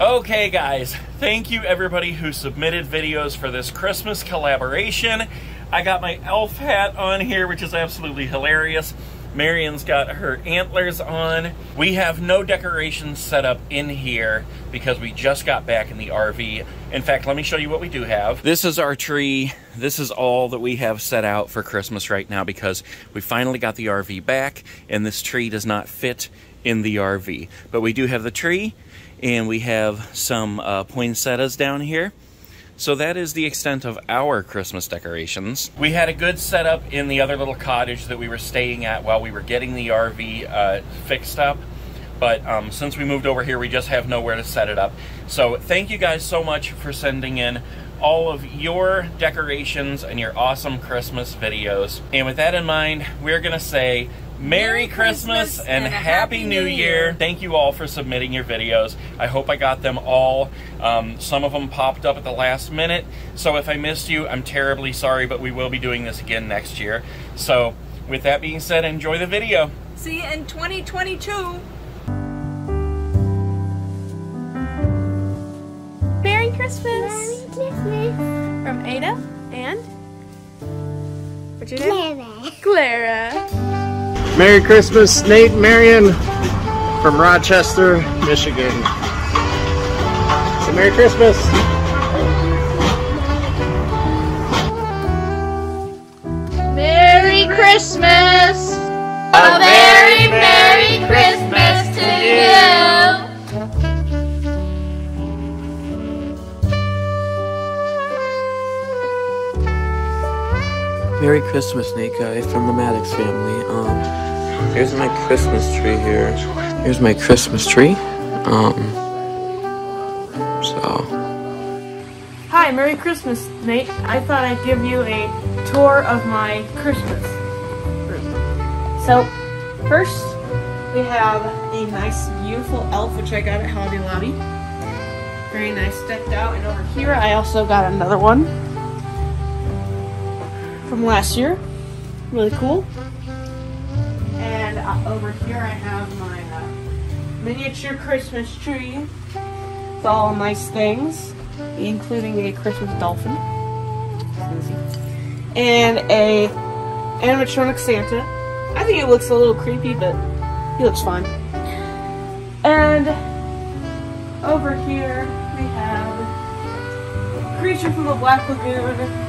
Okay, guys, thank you everybody who submitted videos for this Christmas collaboration. I got my elf hat on here, which is absolutely hilarious. Marion's got her antlers on. We have no decorations set up in here because we just got back in the RV. In fact, let me show you what we do have. This is our tree. This is all that we have set out for Christmas right now because we finally got the RV back and this tree does not fit in the RV. But we do have the tree and we have some uh, poinsettias down here. So that is the extent of our Christmas decorations. We had a good setup in the other little cottage that we were staying at while we were getting the RV uh, fixed up. But um, since we moved over here, we just have nowhere to set it up. So thank you guys so much for sending in all of your decorations and your awesome Christmas videos. And with that in mind, we're going to say Merry Christmas, Christmas and, and Happy, Happy New Year. Year. Thank you all for submitting your videos. I hope I got them all. Um, some of them popped up at the last minute, so if I missed you, I'm terribly sorry, but we will be doing this again next year. So, with that being said, enjoy the video. See you in 2022. Merry Christmas. Merry Christmas. From Ada and... What's your name? Clara. Clara. Merry Christmas, Nate Marion from Rochester, Michigan. So Merry Christmas. Merry Christmas, Nate Guy from the Maddox family. Um, Here's my Christmas tree here. Here's my Christmas tree. Um, so. Hi, Merry Christmas, Nate. I thought I'd give you a tour of my Christmas room. So, first, we have a nice, beautiful elf, which I got at Hobby Lobby. Very nice, decked out. And over here, I also got another one from last year. Really cool uh, over here I have my uh, miniature Christmas tree with all nice things, including a Christmas dolphin and a animatronic Santa. I think it looks a little creepy, but he looks fine. And over here we have Creature from the Black Lagoon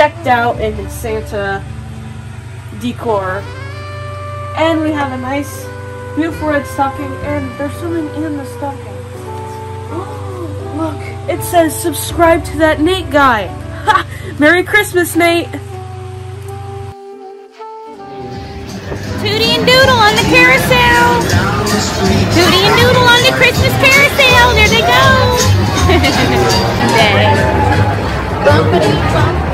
decked out in his Santa decor and we have a nice, beautiful red stocking, and there's something in the stocking. look, it says subscribe to that Nate guy. Ha! Merry Christmas, Nate! Tootie and Doodle on the carousel! Tootie and Doodle on the Christmas carousel! There they go!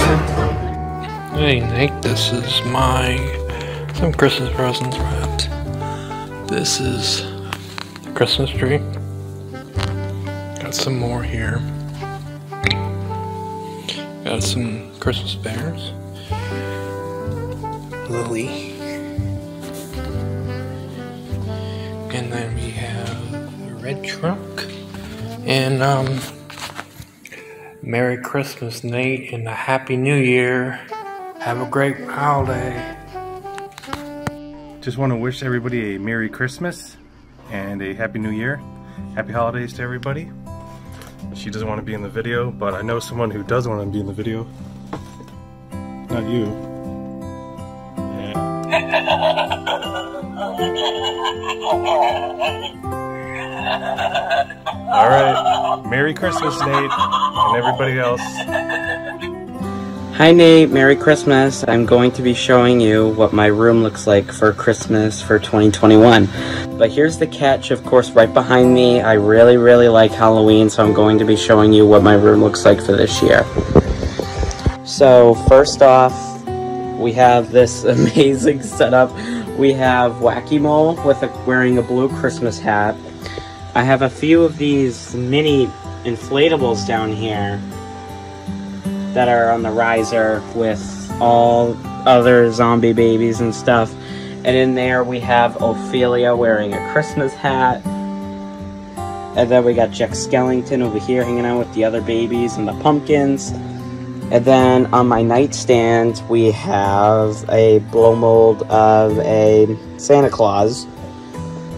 hey Nate, this is my some Christmas presents wrapped. This is the Christmas tree. Got some more here. Got some Christmas bears. Lily. And then we have a red trunk. And um Merry Christmas, Nate, and a Happy New Year. Have a great holiday. Just want to wish everybody a Merry Christmas and a Happy New Year. Happy holidays to everybody. She doesn't want to be in the video, but I know someone who does want to be in the video. Not you. All right. Merry Christmas, Nate, and everybody else. Hi Nate, Merry Christmas. I'm going to be showing you what my room looks like for Christmas for 2021. But here's the catch, of course, right behind me. I really, really like Halloween, so I'm going to be showing you what my room looks like for this year. So, first off, we have this amazing setup. We have Wacky Mole with a, wearing a blue Christmas hat. I have a few of these mini inflatables down here that are on the riser with all other zombie babies and stuff. And in there we have Ophelia wearing a Christmas hat. And then we got Jack Skellington over here hanging out with the other babies and the pumpkins. And then on my nightstand, we have a blow mold of a Santa Claus.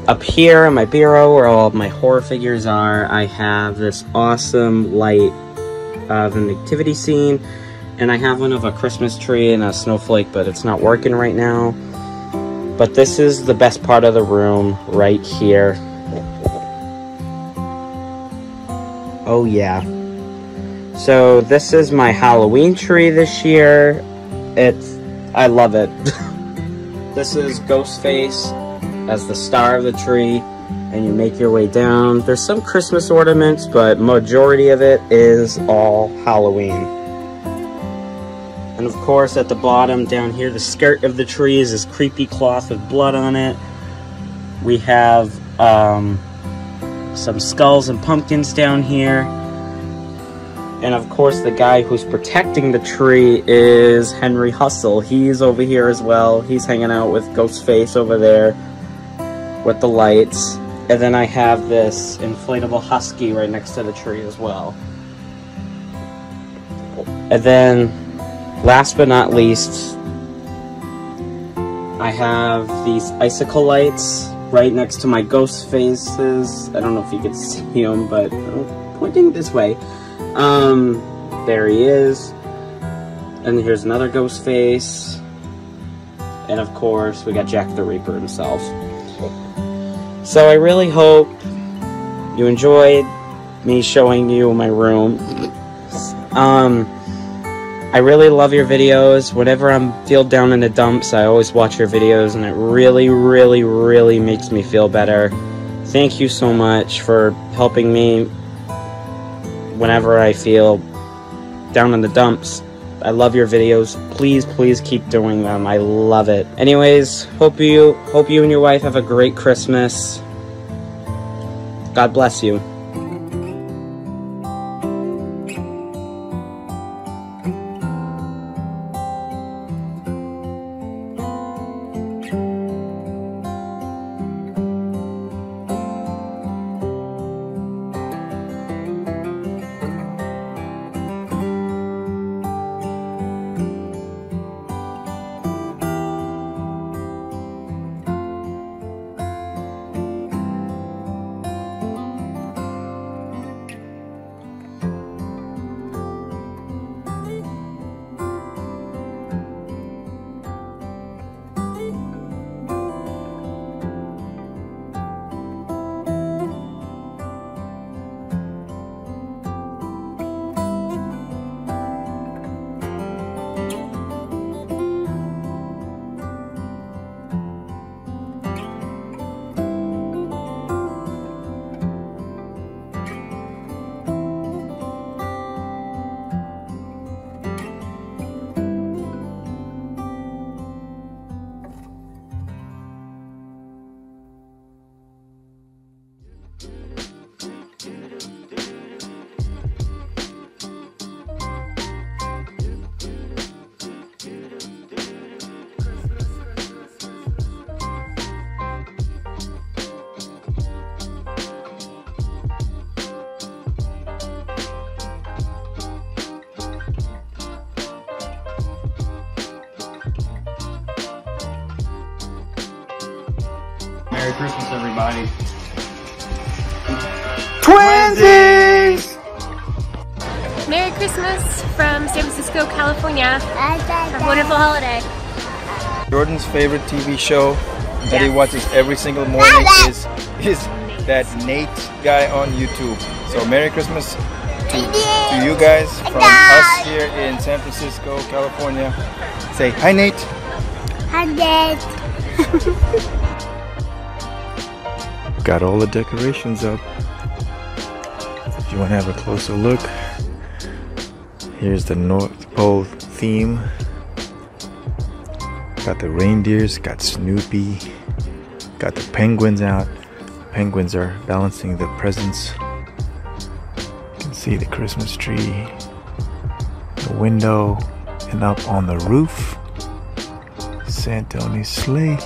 Up here in my bureau, where all of my horror figures are, I have this awesome light of a nativity scene. And I have one of a Christmas tree and a snowflake, but it's not working right now. But this is the best part of the room right here. Oh yeah. So this is my Halloween tree this year. It's I love it. this is Ghostface as the star of the tree and you make your way down. There's some Christmas ornaments, but majority of it is all Halloween. And of course at the bottom down here, the skirt of the tree is this creepy cloth with blood on it. We have um, some skulls and pumpkins down here. And of course, the guy who's protecting the tree is Henry Hustle. He's over here as well. He's hanging out with Ghostface over there with the lights. And then I have this inflatable husky right next to the tree as well. And then, last but not least, I have these icicle lights right next to my ghost faces. I don't know if you can see them, but I'm pointing this way. Um, there he is. And here's another ghost face. And of course, we got Jack the Reaper himself. So I really hope you enjoyed me showing you my room. Um, I really love your videos. Whenever I'm feel down in the dumps, I always watch your videos, and it really, really, really makes me feel better. Thank you so much for helping me whenever I feel down in the dumps. I love your videos. Please, please keep doing them. I love it. Anyways, hope you hope you and your wife have a great Christmas. God bless you. From San Francisco, California. A wonderful holiday. Jordan's favorite TV show that he watches every single morning is is that Nate guy on YouTube. So Merry Christmas to, to you guys from us here in San Francisco, California. Say hi Nate. Hi, Nate. Got all the decorations up. If you want to have a closer look, here's the North Pole theme. Got the reindeers, got Snoopy, got the penguins out. Penguins are balancing the presents. You can see the Christmas tree, the window, and up on the roof, Santa on his sleigh.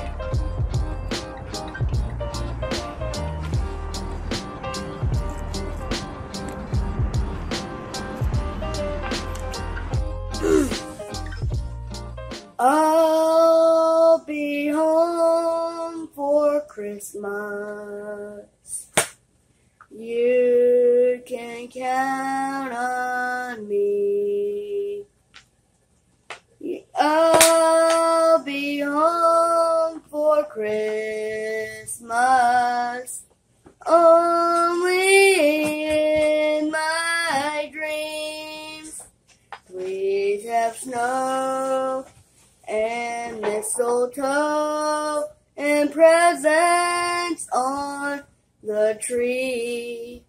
Tree.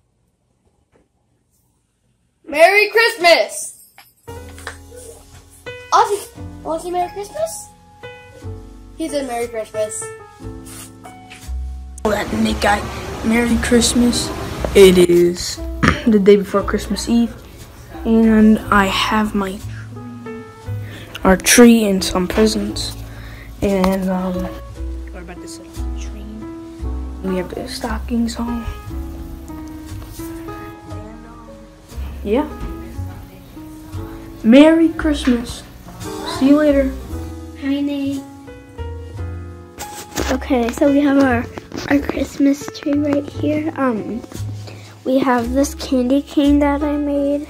Merry Christmas! Ozzy, want to say Merry Christmas? He said Merry Christmas. That Nick guy, Merry Christmas. It is the day before Christmas Eve, and I have my our tree and some presents, and um, we're about to set up the tree. We have the stockings on. Yeah. Merry Christmas. See you later. Hi, Nate. Okay, so we have our our Christmas tree right here. Um, we have this candy cane that I made.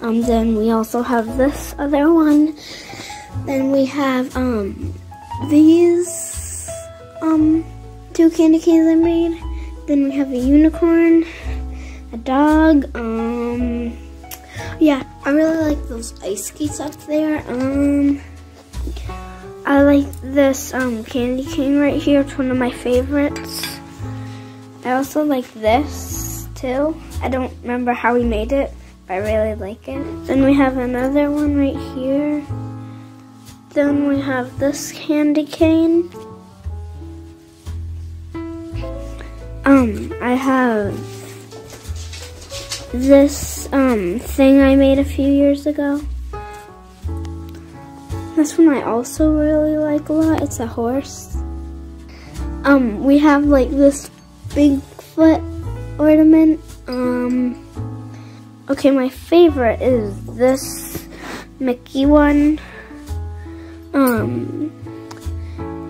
Um, then we also have this other one. Then we have um these um two candy canes I made. Then we have a unicorn, a dog. Um, yeah, I really like those ice skates up there. Um. I like this um, candy cane right here. It's one of my favorites. I also like this too. I don't remember how we made it, but I really like it. Then we have another one right here. Then we have this candy cane. Um, I have this um, thing I made a few years ago. This one I also really like a lot. It's a horse. Um, we have like this Bigfoot ornament. Um, okay, my favorite is this Mickey one. Um,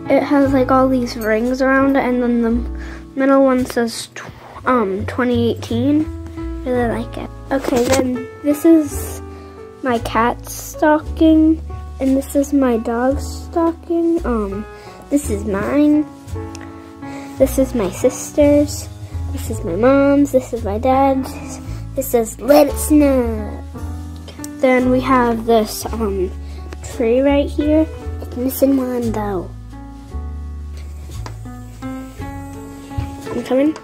it has like all these rings around it, and then the middle one says um 2018. Really like it. Okay, then this is my cat's stocking. And this is my dog's stocking. Um, this is mine. This is my sister's. This is my mom's. This is my dad's. This is "Let it snow." Then we have this um tree right here. It's missing one though. I'm coming.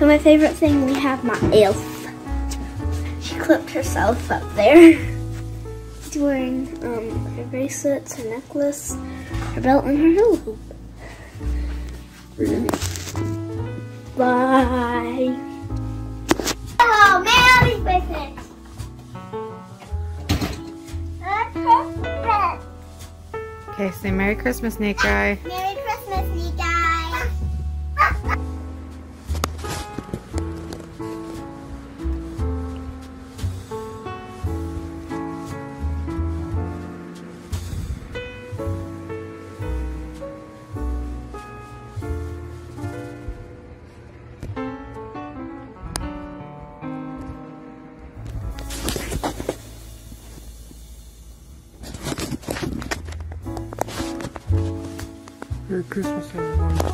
Okay. So my favorite thing, we have my elf. She clipped herself up there. She's wearing um, her bracelets, her necklace, her belt, and her hula hoop. Bye. Hello, Mary's business. Okay, say Merry Christmas, Nate Guy. Merry Christmas, you guys. Christmas.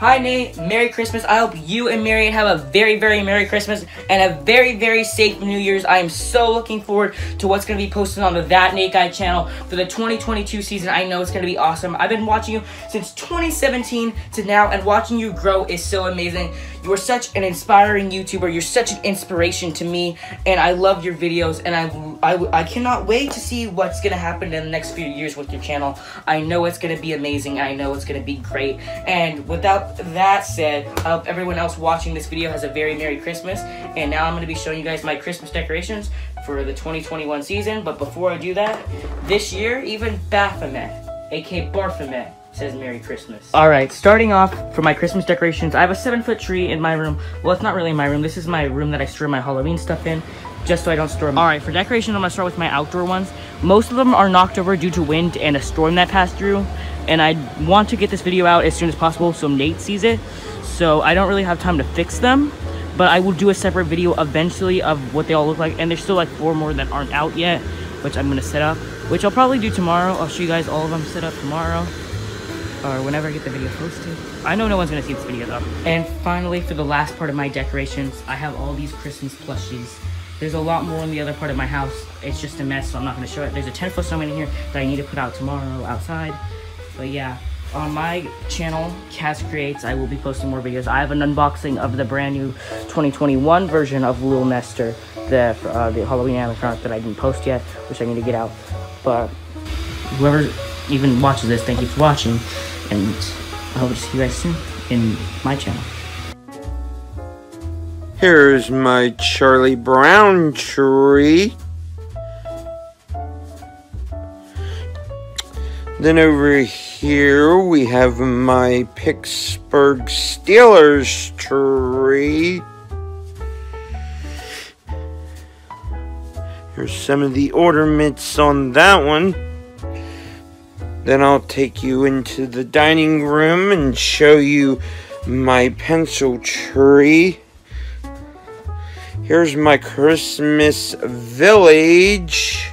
Hi Nate, Merry Christmas. I hope you and Marion have a very, very Merry Christmas and a very, very safe New Year's. I am so looking forward to what's going to be posted on the That Nate Guy channel for the 2022 season. I know it's going to be awesome. I've been watching you since 2017 to now, and watching you grow is so amazing. You are such an inspiring YouTuber. You're such an inspiration to me, and I love your videos, and I, I, I cannot wait to see what's going to happen in the next few years with your channel. I know it's going to be amazing. I know it's going to be great. And without that said, I hope everyone else watching this video has a very Merry Christmas. And now I'm going to be showing you guys my Christmas decorations for the 2021 season. But before I do that, this year, even Baphomet, aka Barphomet, says Merry Christmas. Alright, starting off for my Christmas decorations, I have a 7 foot tree in my room. Well, it's not really my room. This is my room that I store my Halloween stuff in. just so I don't store them. All right, for decorations, I'm gonna start with my outdoor ones. Most of them are knocked over due to wind and a storm that passed through. And I want to get this video out as soon as possible so Nate sees it. So I don't really have time to fix them. But I will do a separate video eventually of what they all look like. And there's still like four more that aren't out yet, which I'm gonna set up. Which I'll probably do tomorrow. I'll show you guys all of them set up tomorrow or whenever I get the video posted. I know no one's gonna see this video though. And finally, for the last part of my decorations, I have all these Christmas plushies. There's a lot more in the other part of my house. It's just a mess, so I'm not gonna show it. There's a 10 foot snowman in here that I need to put out tomorrow outside. But yeah, on my channel, Kaz Creates, I will be posting more videos. I have an unboxing of the brand new 2021 version of Lil Nester, the, uh, the Halloween animatronic that I didn't post yet, which I need to get out. But whoever even watches this, thank you for watching, and I hope to see you guys soon in my channel. Here's my Charlie Brown tree. Then over here we have my Pittsburgh Steelers tree. Here's some of the ornaments on that one. Then I'll take you into the dining room and show you my pencil tree. Here's my Christmas village.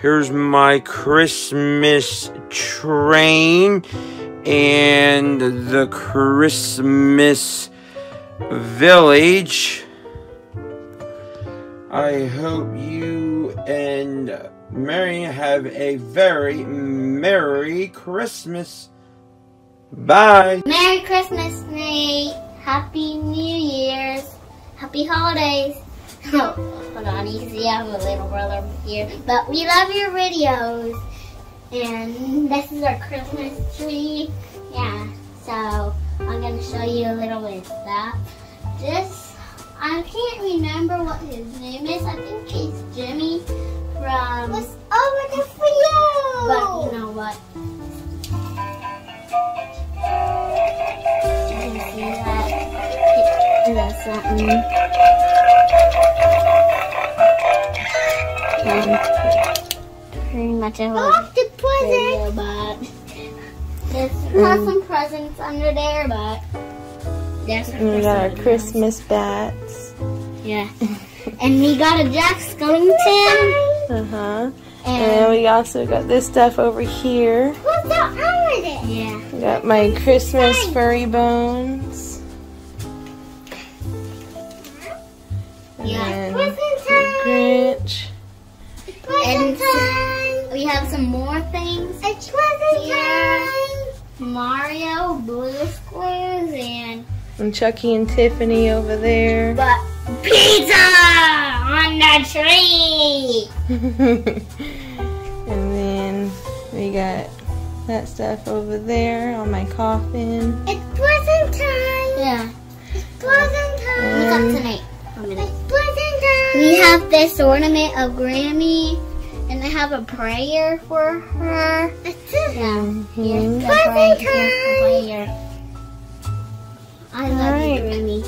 Here's my Christmas train and the Christmas village. I hope you and Mary have a very Merry Christmas. Bye. Merry Christmas, Nate. Happy New Year's. Happy holidays. Oh, hold on. You see I have a little brother here. But we love your videos. And this is our Christmas tree. Yeah. So I'm going to show you a little bit of that. This, I can't remember what his name is. I think he's Jimmy from... What's over there for you? But you know what? You can see that. It does something. Um, pretty much a whole video, but there's mm. some presents under there, but there's some We got our Christmas bats. Yeah. and we got a Jack Skellington. Uh huh. And, and we also got this stuff over here. What's that it? Yeah. We got my Christmas furry bones. Yeah. And Present time. Grinch. Time. we have some more things. It's present time. Mario, blue squares, and And Chucky and Tiffany over there. but pizza on the tree. and then we got that stuff over there on my coffin. It's present time. Yeah. It's present time. What's And- up um, tonight? It's present time. We have this ornament of Grammy, and I have a prayer for her. That's it. Yeah. Here's the prayer. Here's the prayer. I love Alright. you, Grammy.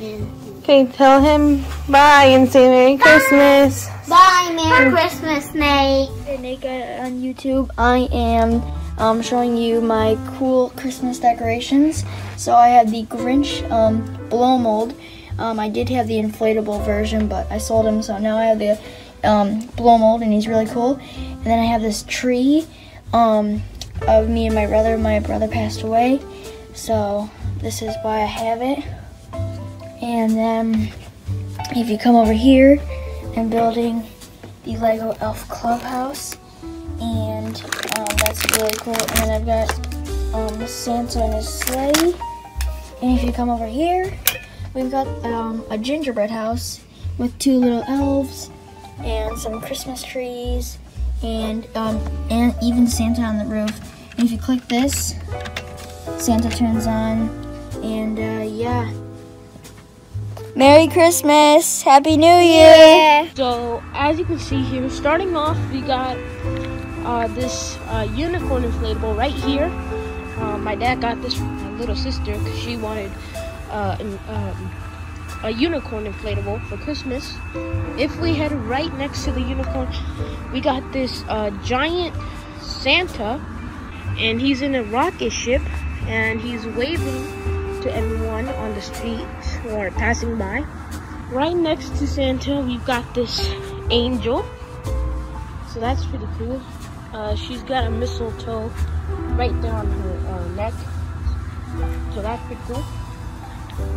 Yeah. Okay, tell him bye and say Merry Christmas. Bye, Merry Christmas, Nate. Nate Guy on YouTube. I am um, showing you my cool Christmas decorations. So I have the Grinch um, blow mold. Um, I did have the inflatable version, but I sold him, so now I have the um, blow mold, and he's really cool. And then I have this tree um, of me and my brother. My brother passed away, so this is why I have it. And then if you come over here, I'm building the Lego Elf Clubhouse, and um, that's really cool. And I've got um, Santa and his sleigh. And if you come over here, we've got um, a gingerbread house with two little elves and some Christmas trees, and um, and even Santa on the roof. And if you click this, Santa turns on, and uh, yeah. Merry Christmas! Happy New Year! So as you can see here, starting off, we got uh, this uh, unicorn inflatable right here. Uh, my dad got this from my little sister because she wanted uh, an, um, a unicorn inflatable for Christmas. If we head right next to the unicorn, we got this uh, giant Santa, and he's in a rocket ship, and he's waving to everyone on the street or passing by. Right next to Santa, we've got this angel. So that's pretty cool. Uh, she's got a mistletoe right there on her uh, neck. So that's pretty cool.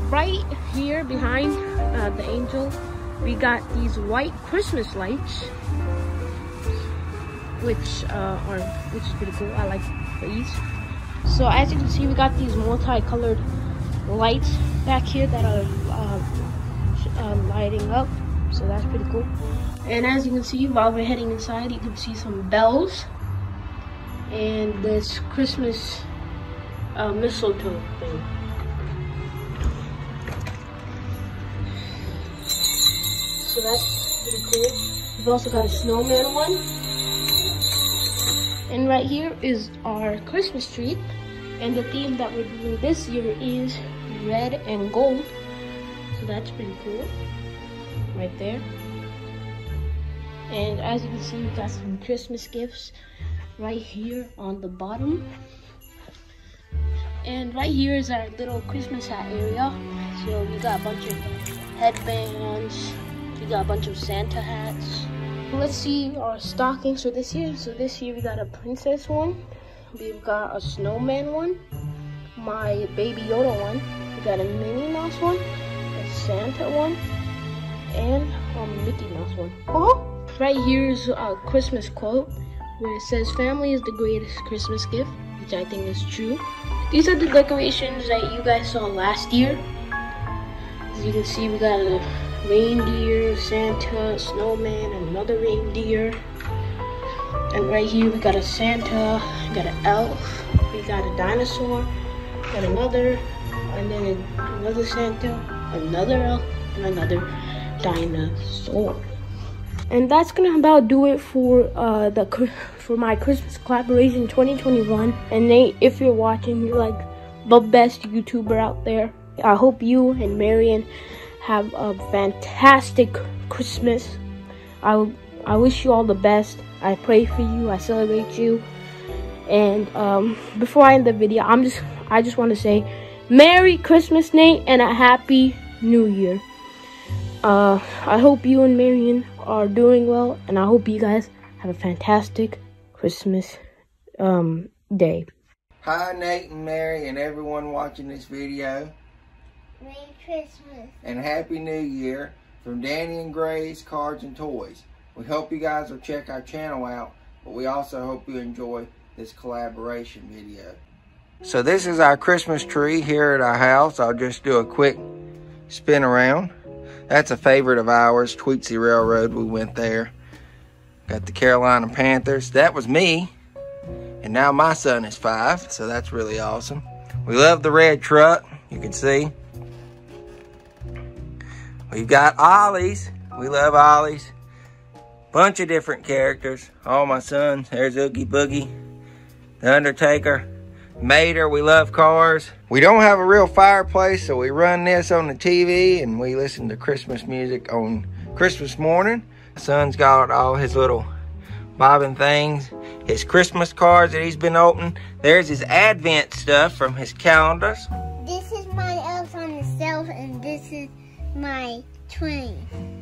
Right here behind uh, the angel, we got these white Christmas lights, which uh, are which is pretty cool. I like these. So as you can see, we got these multicolored lights back here that are uh, uh, lighting up. So that's pretty cool. And as you can see, while we're heading inside, you can see some bells and this Christmas uh, mistletoe thing. So that's pretty cool. We've also got a snowman one. And right here is our Christmas tree. And the theme that we're doing this year is red and gold. So that's pretty cool. Right there. And as you can see, we got some Christmas gifts right here on the bottom. And right here is our little Christmas hat area. So we got a bunch of headbands. We got a bunch of Santa hats. Let's see our stockings for this year. So this year we got a princess one. We've got a snowman one. My baby Yoda one. We got a Minnie Mouse one. A Santa one. And a Mickey Mouse one. Oh! Right here is a Christmas quote where it says, Family is the greatest Christmas gift, which I think is true. These are the decorations that you guys saw last year. As you can see, we got a reindeer, Santa, snowman, and another reindeer. And right here, we got a Santa, we got an elf, we got a dinosaur, got another, and then another Santa, another elf, and another dinosaur. And that's gonna about do it for uh, the for my Christmas collaboration 2021. And Nate, if you're watching, you're like the best YouTuber out there. I hope you and Marion have a fantastic Christmas. I I wish you all the best. I pray for you. I celebrate you. And um, before I end the video, I'm just I just want to say Merry Christmas, Nate, and a Happy New Year. Uh, I hope you and Marion are doing well, and I hope you guys have a fantastic Christmas um, day. Hi, Nate and Mary, and everyone watching this video. Merry Christmas. And Happy New Year from Danny and Gray's Cards and Toys. We hope you guys will check our channel out, but we also hope you enjoy this collaboration video. So this is our Christmas tree here at our house. I'll just do a quick spin around. That's a favorite of ours, Tweetsie Railroad. We went there. Got the Carolina Panthers. That was me. And now my son is five, so that's really awesome. We love the red truck, you can see. We've got Ollies. We love Ollies. Bunch of different characters. All my sons. There's Oogie Boogie. The Undertaker. Mater, we love cars. We don't have a real fireplace, so we run this on the TV and we listen to Christmas music on Christmas morning. Son's got all his little bobbing things, his Christmas cards that he's been opening. There's his Advent stuff from his calendars. This is my elf on the shelf, and this is my train.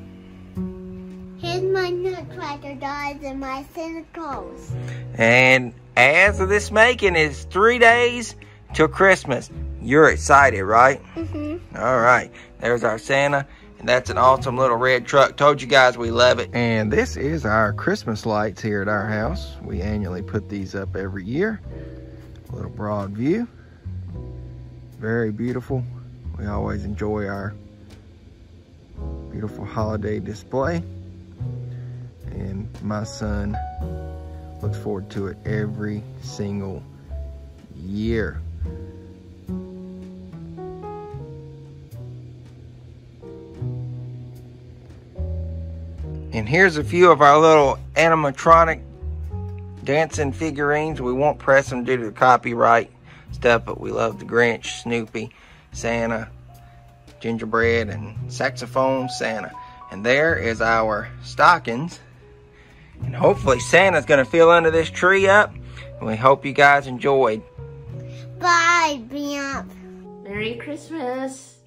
Here's my nutcracker dolls and my Santa Claus. And as of this making is three days till Christmas. You're excited, right? Mm-hmm. All right. There's our Santa. And that's an awesome little red truck. Told you guys we love it. And this is our Christmas lights here at our house. We annually put these up every year. A little broad view. Very beautiful. We always enjoy our beautiful holiday display. And my son looks forward to it every single year. And here's a few of our little animatronic dancing figurines. We won't press them due to copyright stuff, but we love the Grinch, Snoopy, Santa, gingerbread, and saxophone Santa. And there is our stockings. And hopefully Santa's gonna feel under this tree up. And we hope you guys enjoyed. Bye, Bamp. Merry Christmas.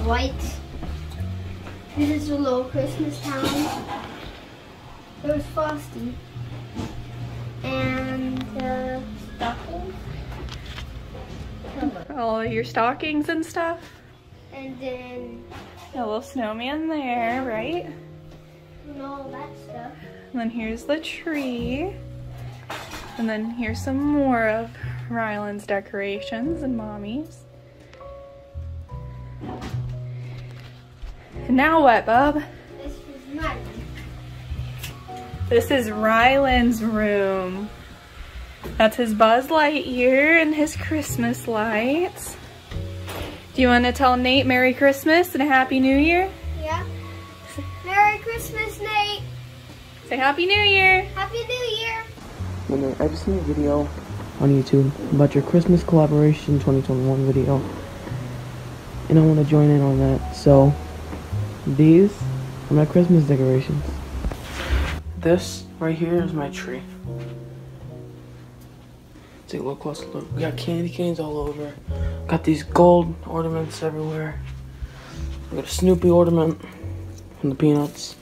This is just lights. This is a little Christmas town. There's Frosty. And uh, stockings. All your stockings and stuff. And then A little snowman there, right? and all that stuff. And then here's the tree. And then here's some more of Ryland's decorations and mommy's. Now what, Bub? This is my This is Ryland's room. That's his Buzz Lightyear and his Christmas lights. Do you want to tell Nate Merry Christmas and a Happy New Year? Yeah. Merry Christmas, Nate. Say Happy New Year. Happy New Year. When I've seen a video on YouTube about your Christmas collaboration 2021 video, and I want to join in on that. So, these are my Christmas decorations. This right here is my tree. Take a little closer look. We got candy canes all over. Got these gold ornaments everywhere. We got a Snoopy ornament from the Peanuts.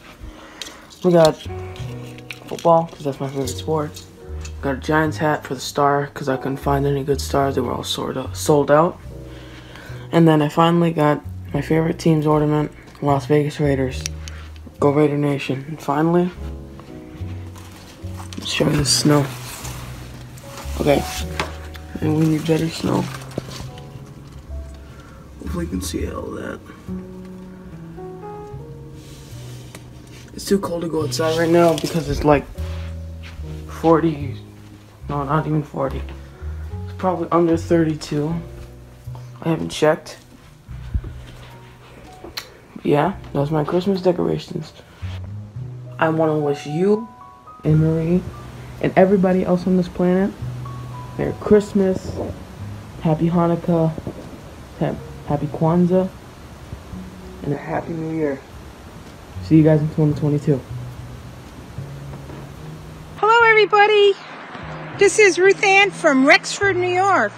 We got football because that's my favorite sport. Got a Giants hat for the star because I couldn't find any good stars. They were all sold out. And then I finally got my favorite team's ornament, Las Vegas Raiders. Go Raider Nation. And finally, let's show you the snow. Okay. And we need better snow. Hopefully you can see all that. It's too cold to go outside right now because it's like 40 no not even 40 it's probably under 32 I haven't checked yeah are my Christmas decorations. I want to wish you and Marie and everybody else on this planet Merry Christmas Happy Hanukkah Happy Kwanzaa and a Happy New Year. See you guys in 2022 Hello, everybody. This is Ruth Ann from Rexford, New York.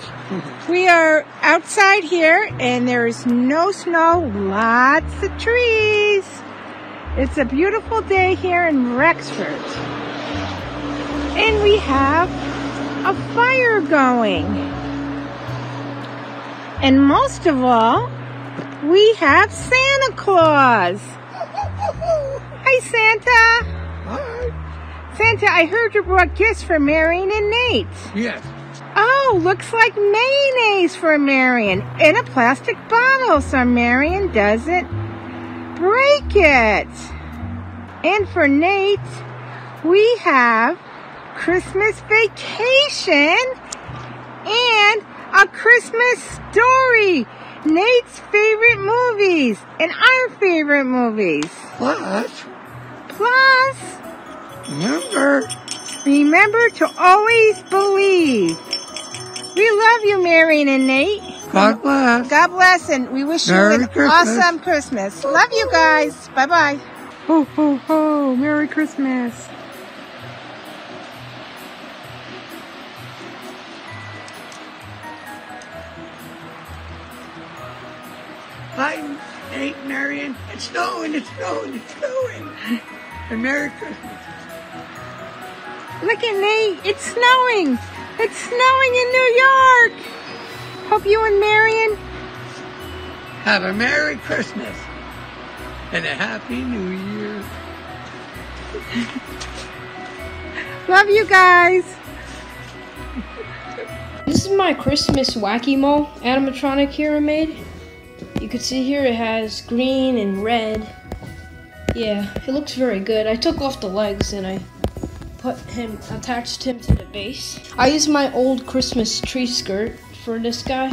We are outside here, and there is no snow, lots of trees. It's a beautiful day here in Rexford. And we have a fire going. And most of all, we have Santa Claus. Hi, Santa. Santa, I heard you brought gifts for Marion and Nate. Yes. Oh, looks like mayonnaise for Marion in a plastic bottle so Marion doesn't break it. And for Nate, we have Christmas vacation and a Christmas story. Nate's favorite movies and our favorite movies. What? Plus, Remember, remember to always believe. We love you, Marion and Nate. God bless. God bless, and we wish Merry you an Christmas. awesome Christmas. Love you guys. Bye bye. Ho, ho, ho. Merry Christmas. Hi, Nate, Marion. It's snowing, it's snowing, it's snowing. And Merry Christmas. Look at me. It's snowing. It's snowing in New York. Hope you and Marion Have a Merry Christmas. and a happy new year. Love you guys. This is my Christmas Wacky Mo animatronic here I made. You can see here it has green and red. Yeah, it looks very good. I took off the legs and I put him, attached him to the base. I used my old Christmas tree skirt for this guy.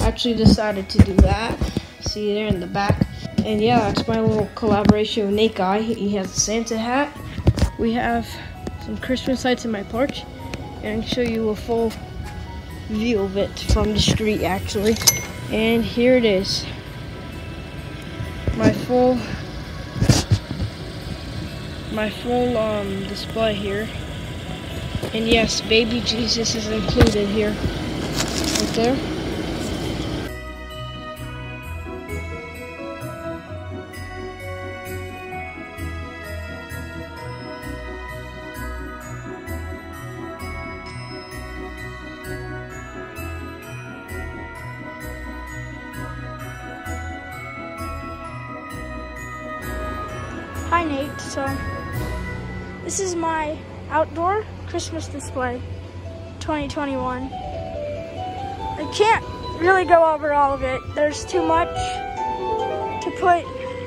Actually decided to do that. See there in the back. And yeah, that's my little collaboration with Nate Guy. He has a Santa hat. We have some Christmas lights in my porch. And I can show you a full view of it from the street actually. And here it is. My full my full um, display here. And yes, baby Jesus is included here. Right there. Outdoor Christmas display 2021. I can't really go over all of it. There's too much to put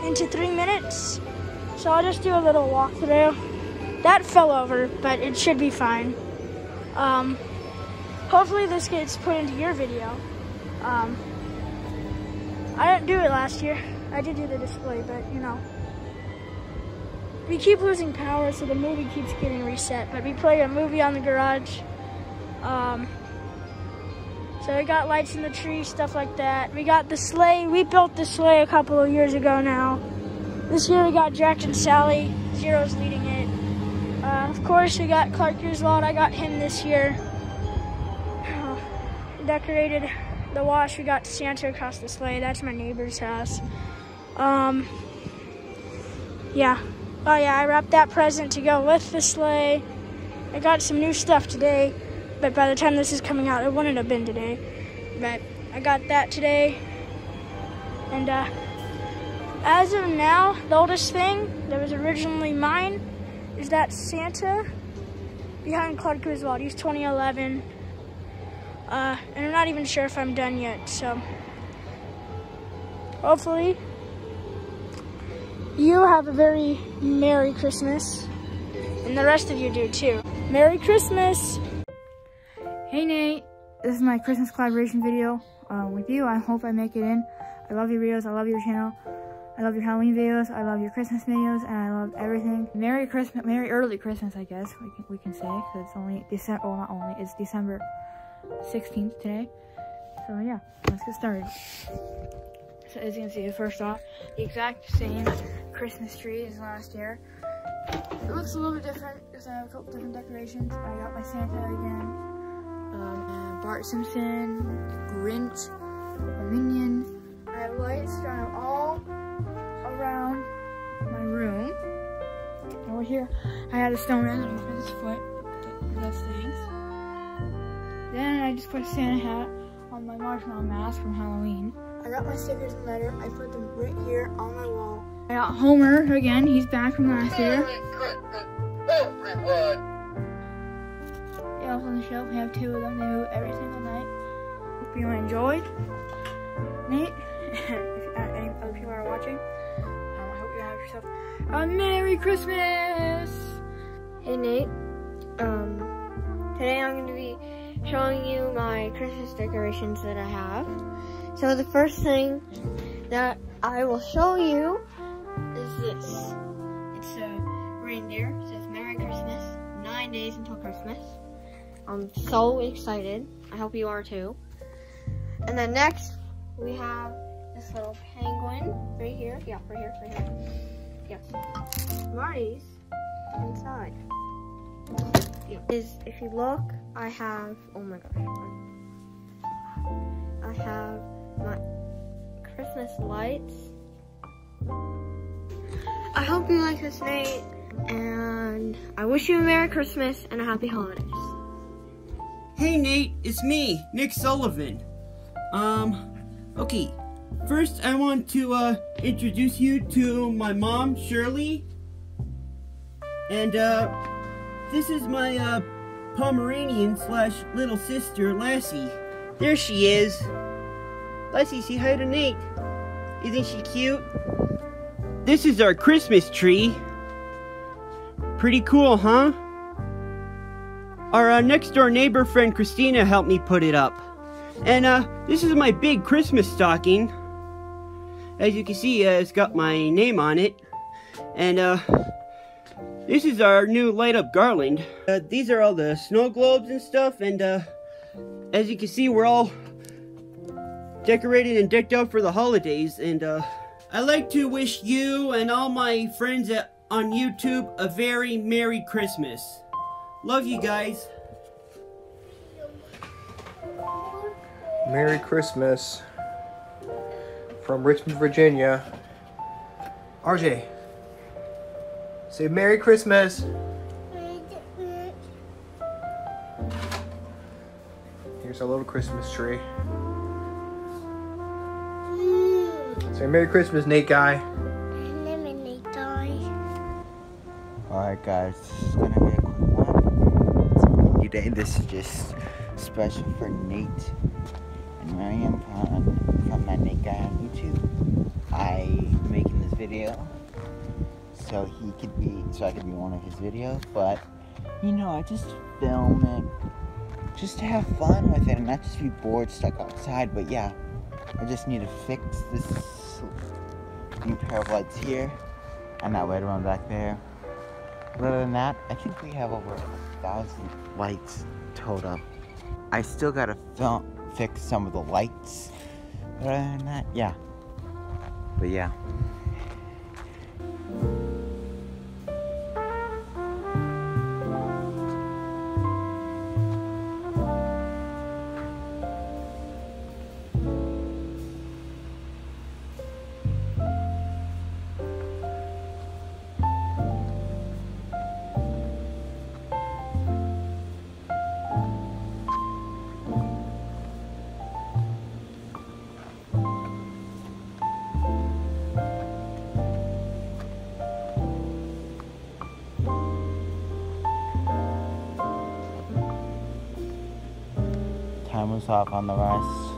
into three minutes. So I'll just do a little walkthrough. That fell over, but it should be fine. Um, hopefully this gets put into your video. Um, I didn't do it last year. I did do the display, but you know. We keep losing power, so the movie keeps getting reset. But we play a movie on the garage. Um, so we got lights in the tree, stuff like that. We got the sleigh. We built the sleigh a couple of years ago now. This year we got Jack and Sally. Zero's leading it. Uh, of course, we got Clark Griswold. I got him this year. decorated the wash. We got Santa across the sleigh. That's my neighbor's house. Um, yeah. Oh yeah, I wrapped that present to go with the sleigh. I got some new stuff today, but by the time this is coming out, it wouldn't have been today. But I got that today. And uh, as of now, the oldest thing that was originally mine is that Santa behind Clark Griswold. He's 2011. Uh, and I'm not even sure if I'm done yet, so hopefully you have a very Merry Christmas. And the rest of you do too. Merry Christmas! Hey Nate, this is my Christmas collaboration video uh, with you. I hope I make it in. I love your videos, I love your channel. I love your Halloween videos, I love your Christmas videos, and I love everything. Merry Christmas, Merry early Christmas, I guess we can, we can say, because it's only December, well not only, it's December 16th today. So yeah, let's get started. So as you can see, first off, the exact same Christmas tree as last year. It looks a little bit different because I have a couple different decorations. I got my Santa again, um, Bart Simpson, Grinch, a Minion. I have lights of all around my room. Over here, I had a snowman his foot. Those things. Then I just put a Santa hat on my marshmallow mask from Halloween. I got my stickers and letter. I put them right here on my wall. I got Homer again. He's back from last year. Yeah, on the shelf. We have two of them. They move every single night. Hope you enjoyed. Nate, if uh, any other people are watching, um, I hope you have yourself a Merry Christmas. Hey Nate, um, today I'm going to be showing you my Christmas decorations that I have. So the first thing that I will show you is this. It's a reindeer. It says Merry Christmas. Nine days until Christmas. I'm so excited. I hope you are too. And then next, we have this little penguin right here. Yeah, right here, right here. Yes. Marty's inside. Yeah. Is if you look, I have. Oh my gosh. I have Christmas lights. I hope you like this, Nate, and I wish you a Merry Christmas and a Happy Holidays. Hey Nate, it's me, Nick Sullivan. Um, okay, First, I want to uh, introduce you to my mom, Shirley. And uh, this is my uh, Pomeranian slash little sister, Lassie. There she is. Say hi to Nate. Isn't she cute? This is our Christmas tree. Pretty cool, huh? Our uh, next door neighbor friend Christina helped me put it up. And uh, this is my big Christmas stocking. As you can see, uh, it's got my name on it. And uh, this is our new light up garland. Uh, these are all the snow globes and stuff. And uh, as you can see, we're all decorated and decked out for the holidays. And uh, I'd like to wish you and all my friends at, on YouTube a very Merry Christmas. Love you guys. Merry Christmas from Richmond, Virginia. RJ, say Merry Christmas. Here's our little Christmas tree. Say Merry Christmas, Nate Guy. Alright guys, this is gonna be a quick one. Today this is just special for Nate and Miriam from, from my Nate guy on YouTube. I'm making this video so he could be so I could be one of his videos, but you know, I just film it just to have fun with it and not just be bored stuck outside, but yeah. I just need to fix this new pair of lights here and that red one back there. Other than that, I think we have over a thousand lights total. I still gotta fix some of the lights. But other than that, yeah. But yeah. Off on the rest.